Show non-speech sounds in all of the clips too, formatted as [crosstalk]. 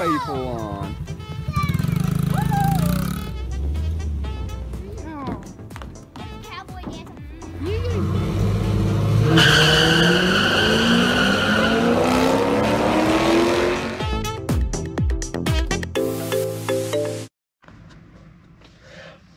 on.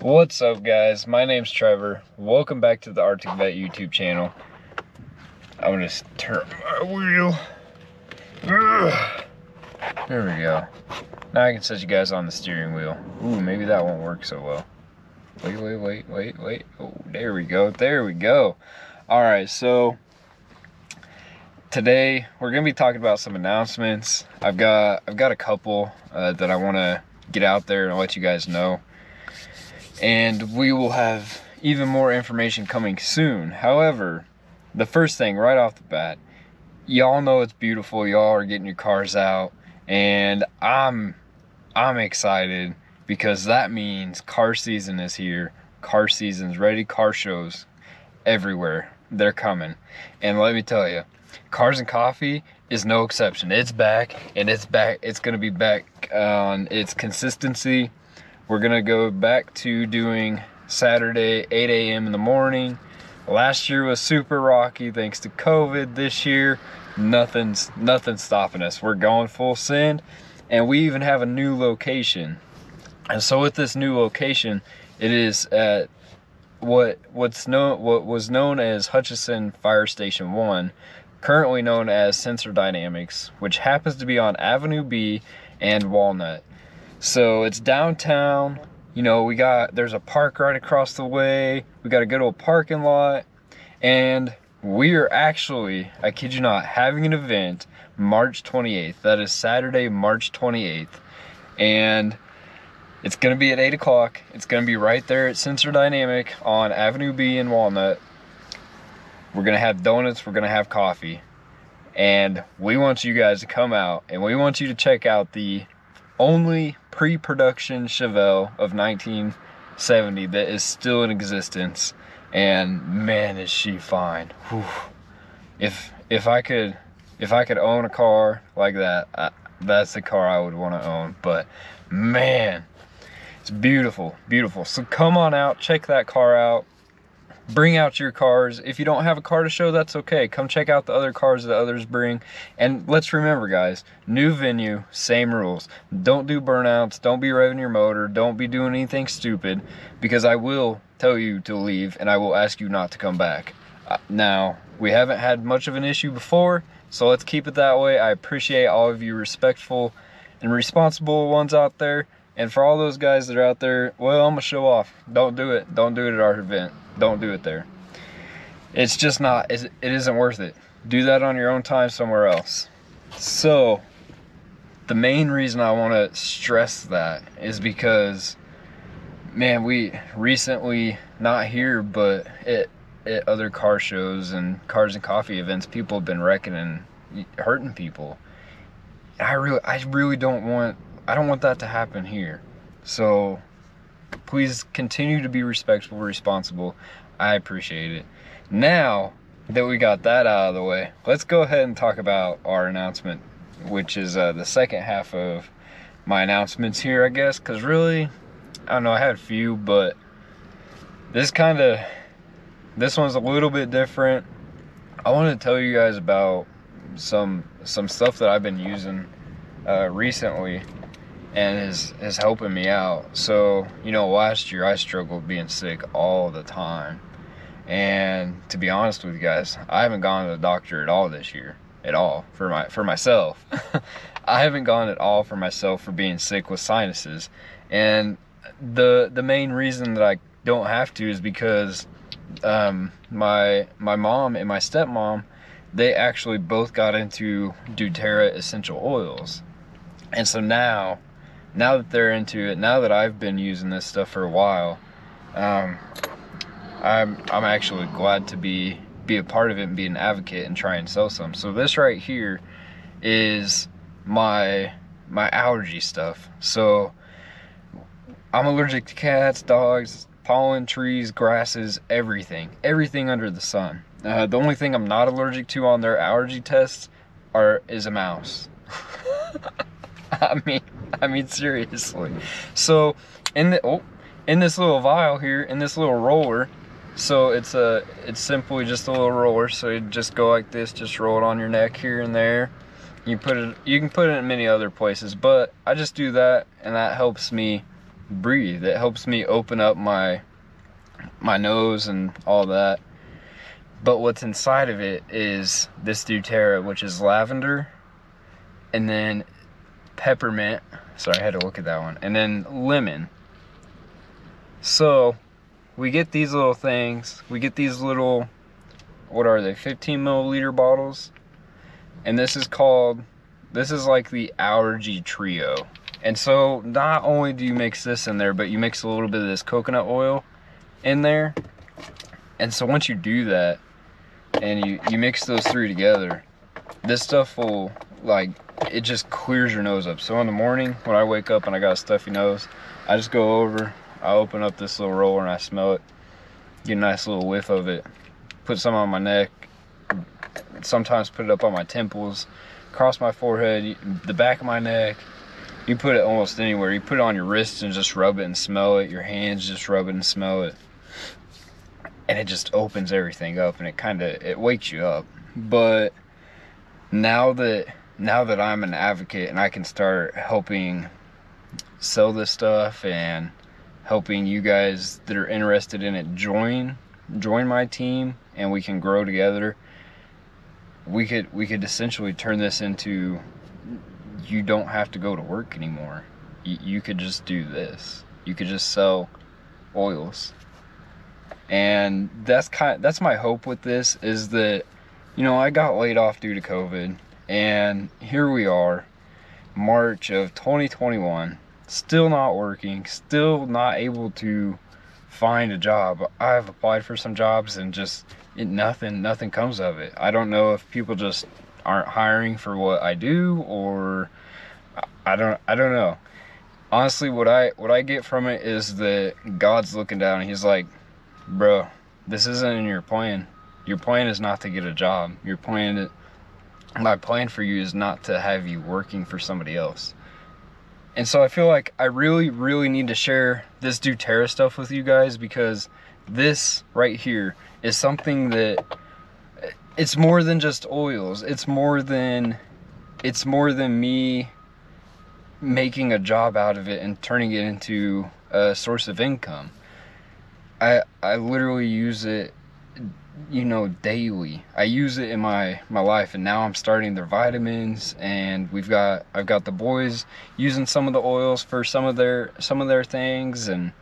What's up, guys? My name's Trevor. Welcome back to the Arctic Vette YouTube channel. I'm gonna turn my wheel. Ugh. There we go. Now I can set you guys on the steering wheel. Ooh, maybe that won't work so well. Wait, wait, wait, wait, wait. Oh, there we go. There we go. All right, so today we're gonna be talking about some announcements. I've got I've got a couple uh, that I want to get out there and let you guys know and we will have even more information coming soon. However, the first thing right off the bat, y'all know it's beautiful. Y'all are getting your cars out, and I'm I'm excited because that means car season is here. Car season's ready. Car shows everywhere. They're coming, and let me tell you, Cars and Coffee is no exception. It's back, and it's back. It's gonna be back on its consistency. We're gonna go back to doing Saturday 8 a.m. in the morning. Last year was super rocky thanks to COVID. This year, nothing's nothing's stopping us. We're going full send, and we even have a new location. And so with this new location, it is at what what's known what was known as Hutchinson Fire Station 1, currently known as Sensor Dynamix, which happens to be on Avenue B and Walnut. So it's downtown. You know, we got there's a park right across the way. We got a good old parking lot. And we are actually, I kid you not, having an event March 28th. That is Saturday, March 28th. And it's gonna be at 8 o'clock. It's gonna be right there at Sensor Dynamic on Avenue B in Walnut. We're gonna have donuts, we're gonna have coffee. And we want you guys to come out and we want you to check out the only pre-production Chevelle of 1970 that is still in existence and man is she fine. Whew. if if I could if I could own a car like that I, that's the car I would want to own. But man it's beautiful beautiful. So come on out check that car out bring out your cars. If you don't have a car to show, that's okay. Come check out the other cars that others bring. And let's remember, guys, new venue, same rules. Don't do burnouts. Don't be revving your motor. Don't be doing anything stupid because I will tell you to leave and I will ask you not to come back. Uh, now, we haven't had much of an issue before, so let's keep it that way. I appreciate all of you respectful and responsible ones out there. And for all those guys that are out there, well, I'm gonna show off. Don't do it. Don't do it at our event. Don't do it there. It's just not. It isn't worth it. Do that on your own time somewhere else. So, the main reason I want to stress that is because, man, we recently not here, but at at other car shows and cars and coffee events, people have been wrecking and hurting people. I really, I really don't want I don't want that to happen here. So please continue to be respectful, responsible. I appreciate it. Now that we got that out of the way, let's go ahead and talk about our announcement, which is uh, the second half of my announcements here, I guess. Because really, I don't know, I had a few, but this kind of, this one's a little bit different. I want to tell you guys about some some stuff that I've been using uh, recently and is is helping me out. So, you know, last year I struggled being sick all the time. And to be honest with you guys, I haven't gone to the doctor at all this year. At all for my for myself. [laughs] I haven't gone at all for myself for being sick with sinuses. And the the main reason that I don't have to is because um, my my mom and my stepmom they actually both got into doTERRA essential oils. And so now now that they're into it, now that I've been using this stuff for a while, um, I'm I'm actually glad to be be a part of it and be an advocate and try and sell some. So this right here is my my allergy stuff. So I'm allergic to cats, dogs, pollen, trees, grasses, everything, everything under the sun. Uh, the only thing I'm not allergic to on their allergy tests are is a mouse. [laughs] I mean, [laughs] I mean seriously. So in the oh, in this little vial here, in this little roller, so it's a it's simply just a little roller. So you just go like this, just roll it on your neck here and there. You put it you can put it in many other places, but I just do that and that helps me breathe. It helps me open up my my nose and all that. But what's inside of it is this doTERRA, which is lavender, and then peppermint. Sorry, I had to look at that one. And then lemon. So we get these little things. We get these little, what are they, 15 milliliter bottles. And this is called, this is like the allergy trio. And so not only do you mix this in there, but you mix a little bit of this coconut oil in there. And so once you do that, and you, you mix those three together, this stuff will, like, it just clears your nose up. So in the morning, when I wake up and I got a stuffy nose, I just go over, I open up this little roller and I smell it, get a nice little whiff of it, put some on my neck, sometimes put it up on my temples, across my forehead, the back of my neck. You put it almost anywhere. You put it on your wrists and just rub it and smell it. Your hands just rub it and smell it and it just opens everything up and it kind of it wakes you up but now that now that i'm an advocate and i can start helping sell this stuff and helping you guys that are interested in it join join my team and we can grow together we could we could essentially turn this into you don't have to go to work anymore. You, you could just do this. You could just sell oils. And that's kind that's my hope with this is that you know I got laid off due to COVID and here we are March of 2021 still not working still not able to find a job I've applied for some jobs and just it, nothing nothing comes of it I don't know if people just aren't hiring for what I do or I don't I don't know honestly what I what I get from it is that God's looking down and he's like bro, this isn't in your plan. Your plan is not to get a job. Your plan, my plan for you is not to have you working for somebody else. And so I feel like I really, really need to share this doTERRA stuff with you guys because this right here is something that it's more than just oils. It's more than it's more than me making a job out of it and turning it into a source of income. I I literally use it you know daily. I use it in my my life and now i'm starting their vitamins and we've got i've got the boys using some of the oils for some of their some of their things and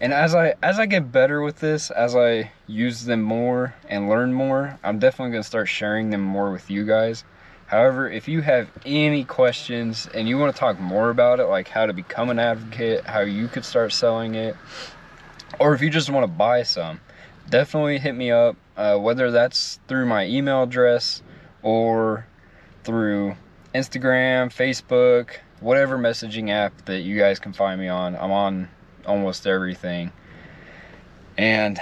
and as i as i get better with this as i use them more and learn more i'm definitely going to start sharing them more with you guys. However if you have any questions and you want to talk more about it like how to become an advocate how you could start selling it or if you just want to buy some, definitely hit me up, uh, whether that's through my email address or through Instagram, Facebook, whatever messaging app that you guys can find me on. I'm on almost everything. And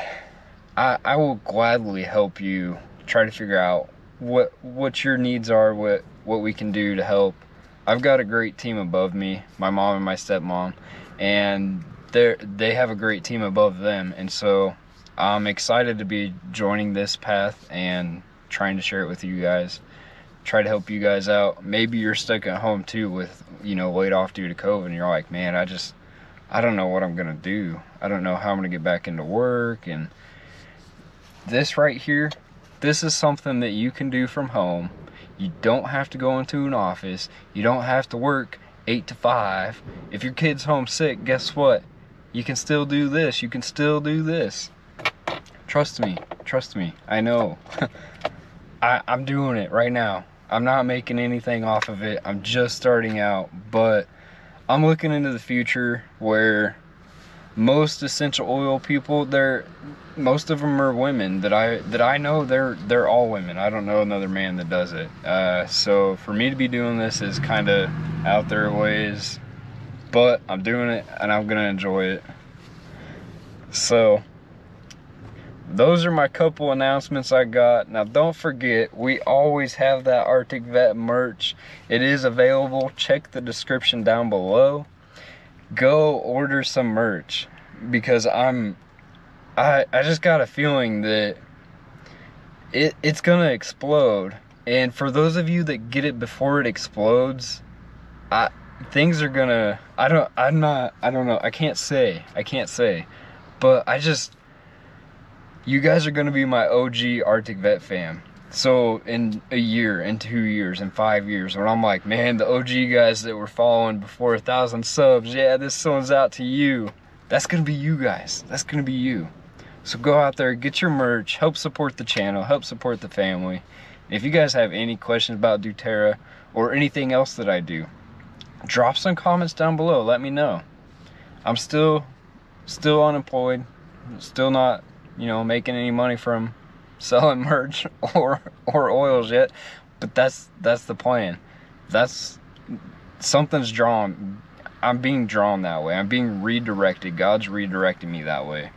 I, I will gladly help you try to figure out what what your needs are, what what we can do to help. I've got a great team above me, my mom and my stepmom, and they they have a great team above them, and so I'm excited to be joining this path and trying to share it with you guys. Try to help you guys out. Maybe you're stuck at home too with you know laid off due to COVID, and you're like, man, I just I don't know what I'm gonna do. I don't know how I'm gonna get back into work, and this right here, this is something that you can do from home. You don't have to go into an office. You don't have to work eight to five. If your kid's homesick, guess what? You can still do this. You can still do this. Trust me. Trust me. I know. [laughs] I, I'm doing it right now. I'm not making anything off of it. I'm just starting out, but I'm looking into the future where most essential oil people, they're most of them are women that I that I know. They're they're all women. I don't know another man that does it. Uh, so for me to be doing this is kind of out there ways but I'm doing it and I'm gonna enjoy it. So, those are my couple announcements I got. Now, don't forget, we always have that Arctic Vette merch. It is available. Check the description down below. Go order some merch because I'm I I just got a feeling that it it's going to explode. And for those of you that get it before it explodes, I things are going to I don't I'm not I don't know. I can't say. I can't say. But I just you guys are going to be my OG Arctic Vette fam. So in a year, in two years, in five years, when I'm like, man, the OG guys that were following before a thousand subs, yeah, this one's out to you. That's gonna be you guys. That's gonna be you. So go out there, get your merch, help support the channel, help support the family. If you guys have any questions about doTERRA or anything else that I do, drop some comments down below. Let me know. I'm still, still unemployed, still not you know, making any money from selling [laughs] merch or or oils yet, but that's that's the plan. That's something's drawn. I'm being drawn that way. I'm being redirected. God's redirecting me that way.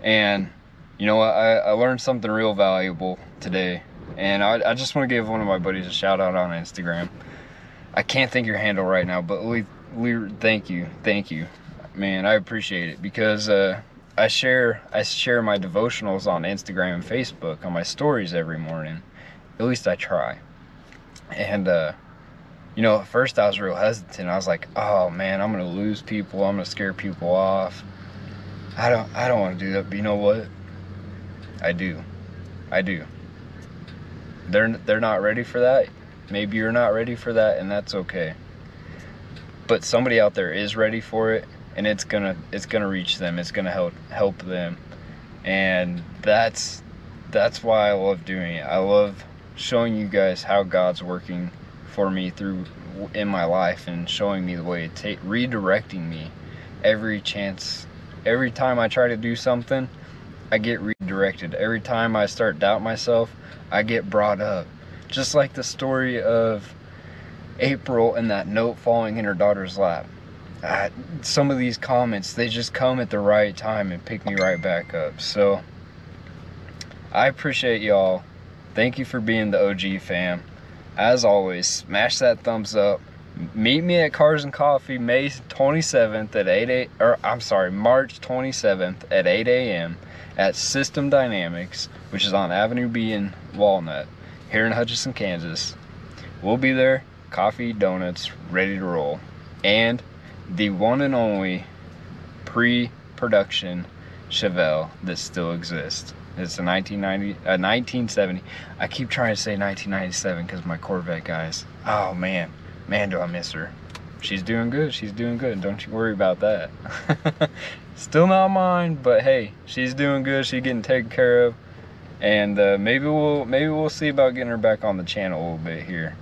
And you know? I, I learned something real valuable today. And I, I just want to give one of my buddies a shout out on Instagram. I can't think your handle right now, but Lee, thank you. Thank you. Man, I appreciate it because uh, I share I share my devotionals on Instagram and Facebook on my stories every morning. At least I try. And uh, you know, at first I was real hesitant. I was like, "Oh man, I'm gonna lose people. I'm gonna scare people off. I don't I don't want to do that." But you know what? I do. I do. They're they're not ready for that. Maybe you're not ready for that, and that's okay. But somebody out there is ready for it, and it's gonna it's gonna reach them it's gonna help help them. And that's that's why i love doing it. I love showing you guys how god's working for me through in my life and showing me the way to take redirecting me. Every chance every time i try to do something i get redirected. Every time i start doubt myself i get brought up. Just like the story of april and that note falling in her daughter's lap some of these comments, they just come at the right time and pick me right back up. So I appreciate y'all. Thank you for being the OG fam. As always, smash that thumbs up. Meet me at Cars and Coffee May 27th at 8 a, or I'm sorry, March 27th at 8 a.m. at System Dynamics, which is on Avenue B in Walnut, here in Hutchinson, Kansas. We'll be there, coffee, donuts, ready to roll. And the one and only pre-production Chevelle that still exists. It's a 1990, a 1970. I keep trying to say 1997 because my Corvette guys. Oh man, man, do I miss her. She's doing good. She's doing good. Don't you worry about that. [laughs] Still not mine, but hey, she's doing good. She's getting taken care of, and uh, maybe we'll maybe we'll see about getting her back on the channel a little bit here.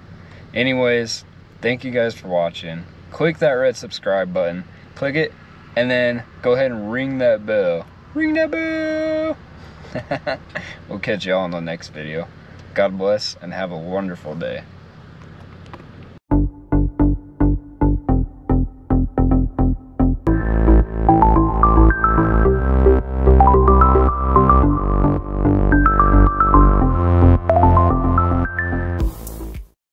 Anyways, thank you guys for watching click that red subscribe button, click it, and then go ahead and ring that bell. Ring that bell! [laughs] we'll catch y'all in the next video. God bless and have a wonderful day.